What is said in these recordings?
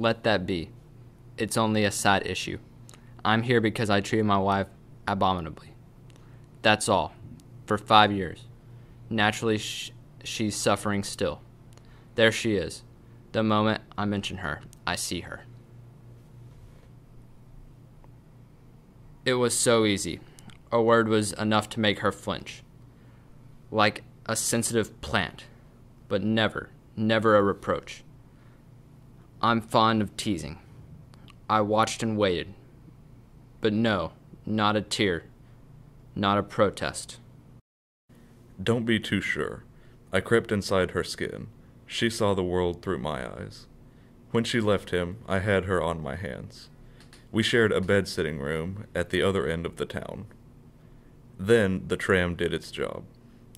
let that be. It's only a side issue. I'm here because I treated my wife abominably. That's all. For five years. Naturally, sh- she's suffering still. There she is. The moment I mention her, I see her. It was so easy. A word was enough to make her flinch. Like a sensitive plant, but never, never a reproach. I'm fond of teasing. I watched and waited. But no, not a tear, not a protest. Don't be too sure. I crept inside her skin. She saw the world through my eyes. When she left him, I had her on my hands. We shared a bed sitting room at the other end of the town. Then the tram did its job.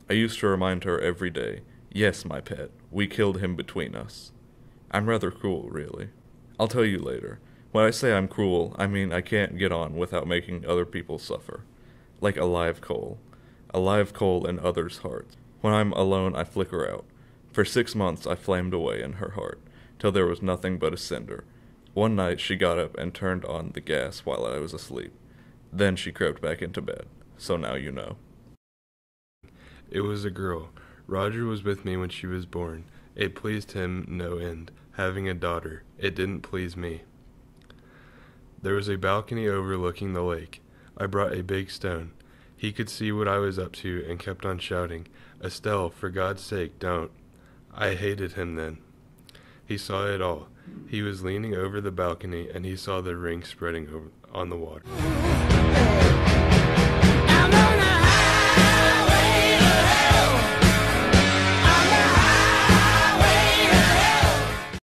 I used to remind her every day, yes, my pet, we killed him between us. I'm rather cruel, really. I'll tell you later. When I say I'm cruel, I mean I can't get on without making other people suffer. Like a live coal. A live coal in others' hearts. When I'm alone, I flicker out. For six months, I flamed away in her heart, till there was nothing but a cinder. One night, she got up and turned on the gas while I was asleep. Then she crept back into bed. So now you know. It was a girl. Roger was with me when she was born. It pleased him no end, having a daughter. It didn't please me. There was a balcony overlooking the lake. I brought a big stone. He could see what I was up to and kept on shouting, Estelle, for God's sake, don't. I hated him then. He saw it all. He was leaning over the balcony and he saw the ring spreading on the water.